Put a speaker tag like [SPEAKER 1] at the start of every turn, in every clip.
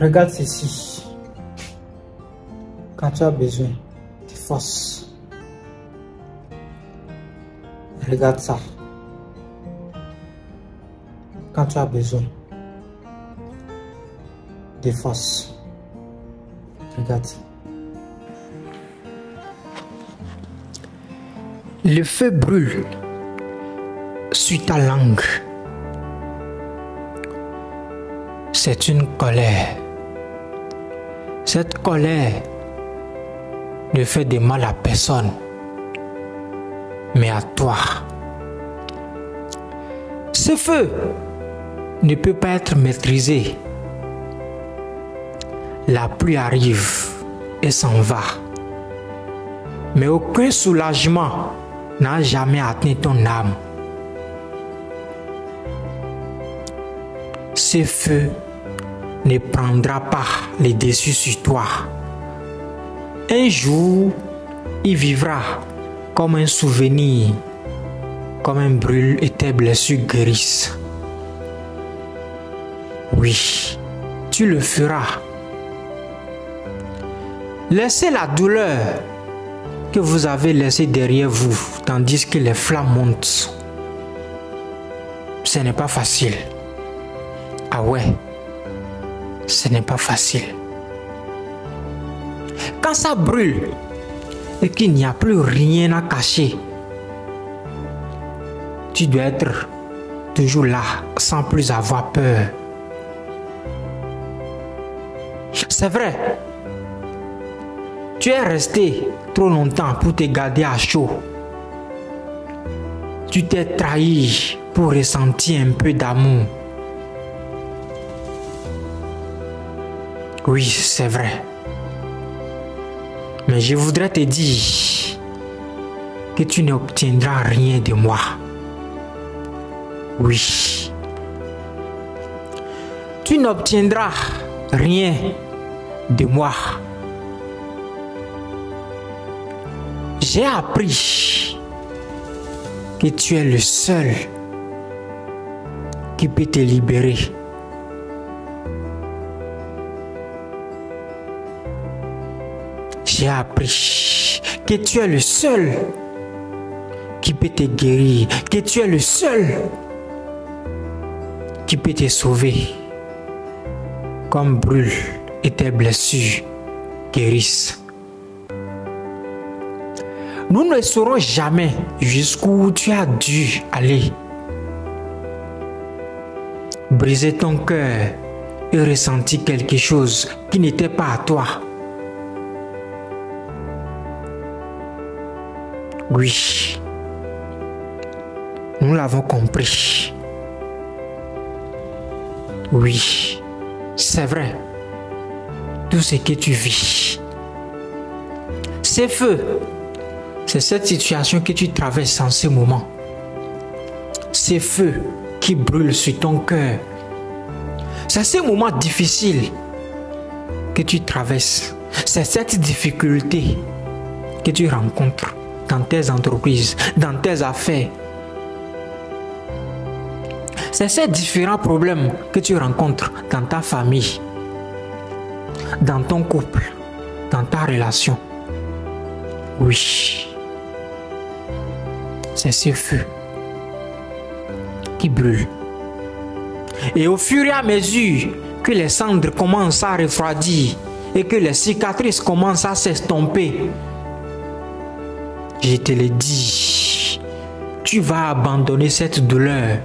[SPEAKER 1] Regarde ceci. Quand tu as besoin de force, regarde ça. Quand tu as besoin de force, regarde.
[SPEAKER 2] Le feu brûle sur ta langue. C'est une colère. Cette colère ne fait de mal à personne, mais à toi. Ce feu ne peut pas être maîtrisé. La pluie arrive et s'en va. Mais aucun soulagement n'a jamais atteint ton âme. Ce feu ne prendra pas les dessus sur toi. Un jour, il vivra comme un souvenir, comme un brûle et tes blessures guérissent. Oui, tu le feras. Laissez la douleur que vous avez laissée derrière vous tandis que les flammes montent. Ce n'est pas facile. Ah ouais, ce n'est pas facile. Quand ça brûle et qu'il n'y a plus rien à cacher, tu dois être toujours là sans plus avoir peur. C'est vrai, tu es resté trop longtemps pour te garder à chaud. Tu t'es trahi pour ressentir un peu d'amour. Oui, c'est vrai. Mais je voudrais te dire que tu n'obtiendras rien de moi. Oui. Tu n'obtiendras rien de moi. J'ai appris que tu es le seul qui peut te libérer. J'ai appris que tu es le seul qui peut te guérir, que tu es le seul qui peut te sauver. Comme brûle et tes blessures guérissent. Nous ne saurons jamais jusqu'où tu as dû aller. Briser ton cœur et ressentir quelque chose qui n'était pas à toi. Oui, nous l'avons compris. Oui, c'est vrai. Tout ce que tu vis, c'est feu. C'est cette situation que tu traverses en ce moment. Ces feux qui brûlent sur ton cœur. C'est ce moment difficile que tu traverses. C'est cette difficulté que tu rencontres dans tes entreprises, dans tes affaires. C'est ces différents problèmes que tu rencontres dans ta famille, dans ton couple, dans ta relation. Oui, c'est ce feu qui brûle. Et au fur et à mesure que les cendres commencent à refroidir et que les cicatrices commencent à s'estomper, je te le dis, tu vas abandonner cette douleur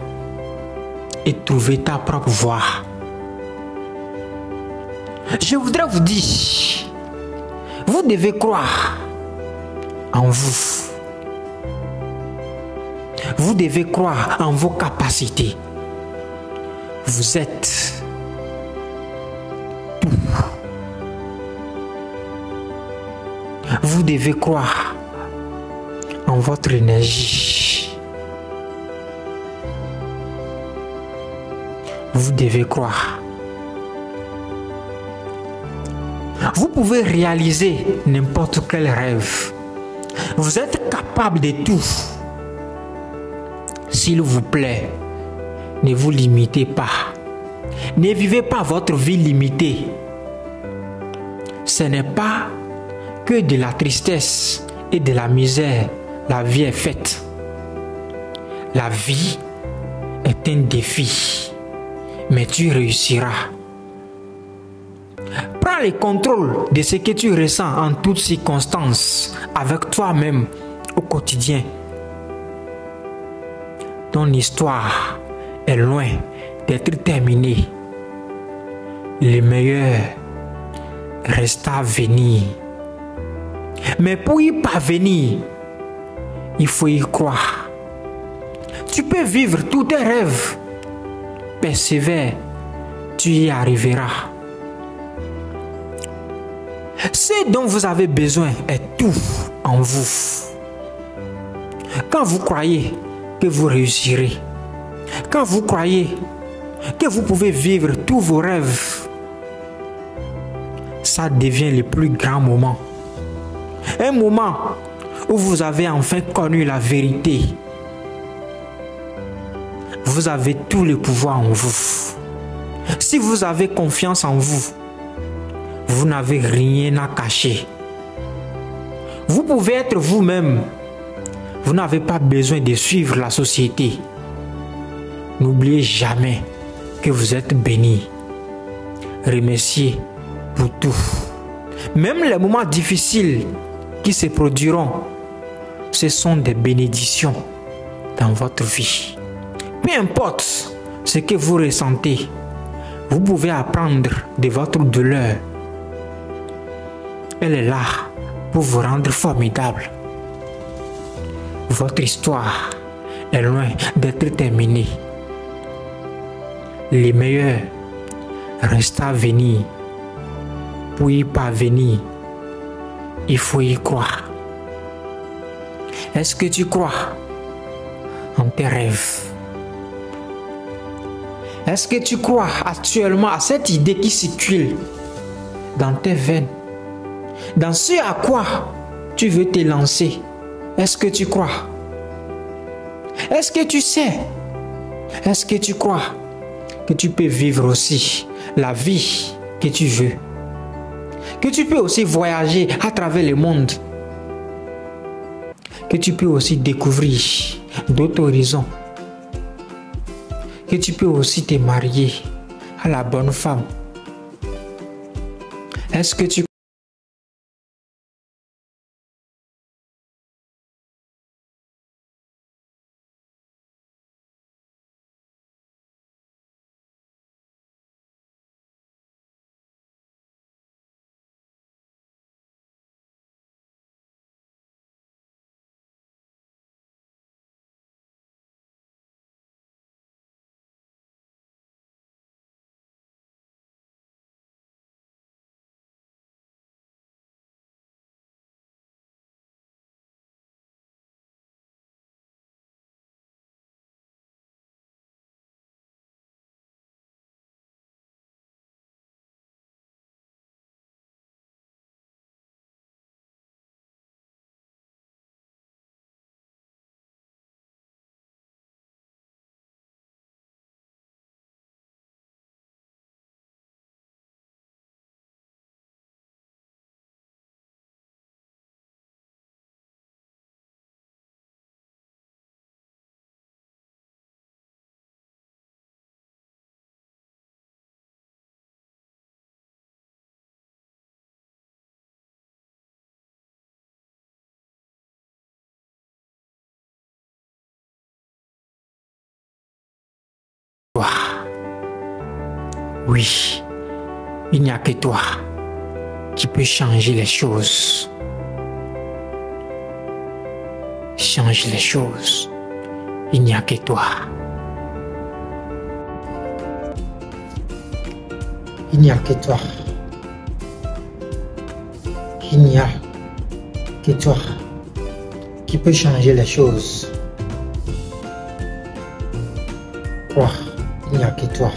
[SPEAKER 2] et trouver ta propre voie. Je voudrais vous dire, vous devez croire en vous. Vous devez croire en vos capacités. Vous êtes tout. Vous devez croire votre énergie. Vous devez croire. Vous pouvez réaliser n'importe quel rêve. Vous êtes capable de tout. S'il vous plaît, ne vous limitez pas. Ne vivez pas votre vie limitée ce n'est pas que de la tristesse et de la misère la vie est faite. La vie est un défi, mais tu réussiras. Prends le contrôle de ce que tu ressens en toutes circonstances avec toi-même au quotidien. Ton histoire est loin d'être terminée. Le meilleur reste à venir. Mais pour y parvenir, il faut y croire. Tu peux vivre tous tes rêves. Persévère, tu y arriveras. Ce dont vous avez besoin est tout en vous. Quand vous croyez que vous réussirez, quand vous croyez que vous pouvez vivre tous vos rêves, ça devient le plus grand moment. Un moment où vous avez enfin connu la vérité. Vous avez tout le pouvoir en vous. Si vous avez confiance en vous, vous n'avez rien à cacher. Vous pouvez être vous-même. Vous n'avez pas besoin de suivre la société. N'oubliez jamais que vous êtes béni. Remerciez pour tout. Même les moments difficiles qui se produiront, ce sont des bénédictions dans votre vie. Peu importe ce que vous ressentez, vous pouvez apprendre de votre douleur. Elle est là pour vous rendre formidable. Votre histoire est loin d'être terminée. Les meilleurs restent à venir. Pour y parvenir, il faut y croire. Est-ce que tu crois en tes rêves? Est-ce que tu crois actuellement à cette idée qui circule dans tes veines? Dans ce à quoi tu veux te lancer? Est-ce que tu crois? Est-ce que tu sais? Est-ce que tu crois que tu peux vivre aussi la vie que tu veux? Que tu peux aussi voyager à travers le monde? Que tu peux aussi découvrir d'autres horizons, que tu peux aussi te marier à la bonne femme. Est-ce que tu Oui, il n'y a que toi qui peux changer les choses. Change les choses. Il n'y a que toi.
[SPEAKER 1] Il n'y a que toi. Il n'y a que toi qui peut changer les choses. Quoi? Il n'y a que toi.